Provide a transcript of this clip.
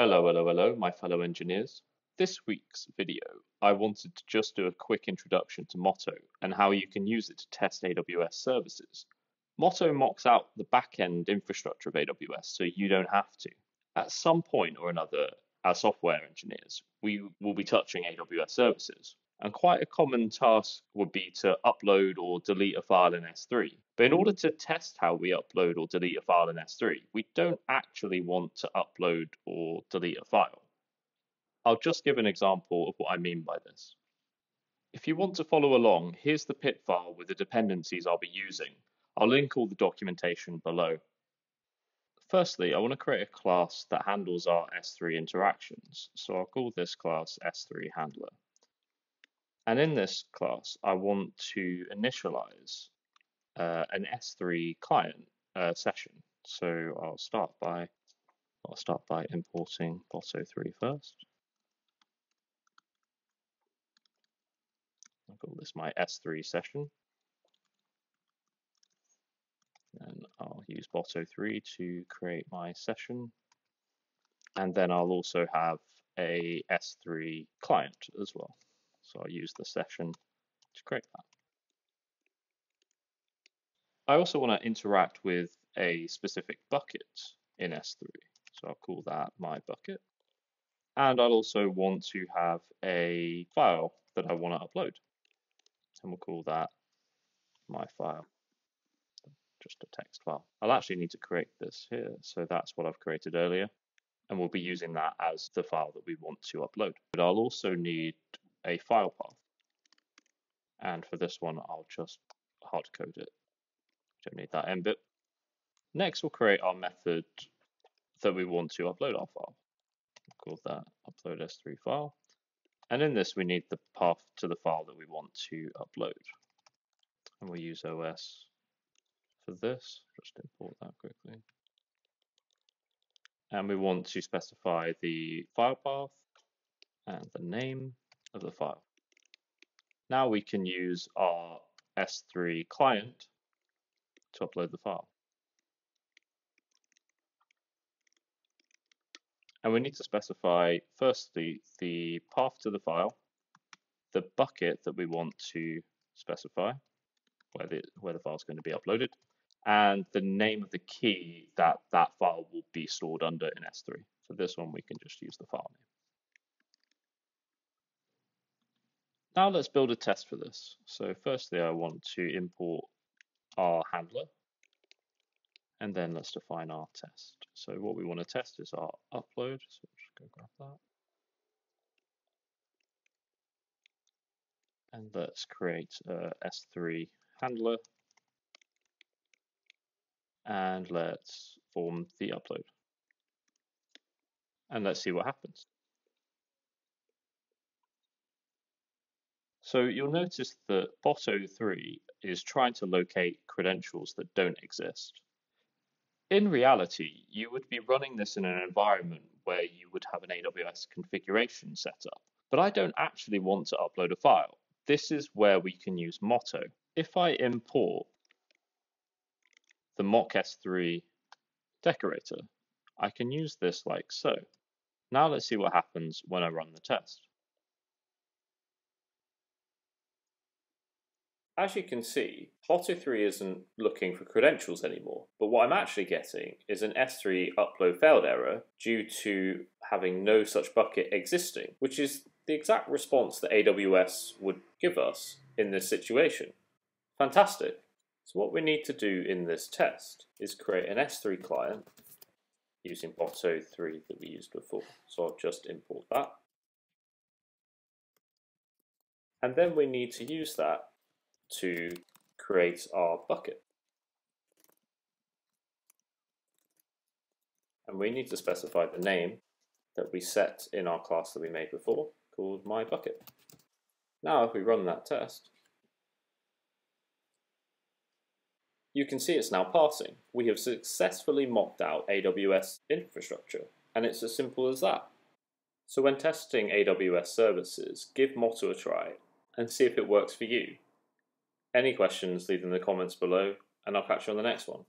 Hello, hello, hello, my fellow engineers. This week's video, I wanted to just do a quick introduction to Moto and how you can use it to test AWS services. Moto mocks out the back-end infrastructure of AWS so you don't have to. At some point or another, as software engineers, we will be touching AWS services. And quite a common task would be to upload or delete a file in S3. But in order to test how we upload or delete a file in S3, we don't actually want to upload or delete a file. I'll just give an example of what I mean by this. If you want to follow along, here's the pip file with the dependencies I'll be using. I'll link all the documentation below. Firstly, I want to create a class that handles our S3 interactions. So I'll call this class S3 handler. And in this class, I want to initialize uh, an S3 client uh, session. So I'll start by I'll start by importing Boto3 first. I'll call this my S3 session. And I'll use Boto3 to create my session. And then I'll also have a S3 client as well. So I'll use the session to create that. I also want to interact with a specific bucket in S3. So I'll call that my bucket. And I'll also want to have a file that I want to upload. And we'll call that my file, just a text file. I'll actually need to create this here. So that's what I've created earlier. And we'll be using that as the file that we want to upload. But I'll also need a file path. And for this one, I'll just hard code it. Don't need that end bit. Next, we'll create our method that we want to upload our file. We'll call that upload S3 file. And in this, we need the path to the file that we want to upload. And we'll use OS for this. Just import that quickly. And we want to specify the file path and the name of the file. Now we can use our S3 client to upload the file. And we need to specify firstly the path to the file, the bucket that we want to specify, where the, where the file is going to be uploaded, and the name of the key that that file will be stored under in S3. For this one, we can just use the file name. Now let's build a test for this. So firstly, I want to import our handler. And then let's define our test. So what we want to test is our upload. So just go grab that. And let's create a S3 handler. And let's form the upload. And let's see what happens. So you'll notice that Boto3 is trying to locate credentials that don't exist. In reality, you would be running this in an environment where you would have an AWS configuration set up. But I don't actually want to upload a file. This is where we can use Moto. If I import the mock S3 decorator, I can use this like so. Now let's see what happens when I run the test. As you can see, Boto3 isn't looking for credentials anymore, but what I'm actually getting is an S3 upload failed error due to having no such bucket existing, which is the exact response that AWS would give us in this situation. Fantastic. So what we need to do in this test is create an S3 client using Boto3 that we used before. So I'll just import that. And then we need to use that to create our bucket. And we need to specify the name that we set in our class that we made before called my bucket. Now if we run that test, you can see it's now passing. We have successfully mocked out AWS infrastructure, and it's as simple as that. So when testing AWS services, give Moto a try and see if it works for you. Any questions, leave them in the comments below, and I'll catch you on the next one.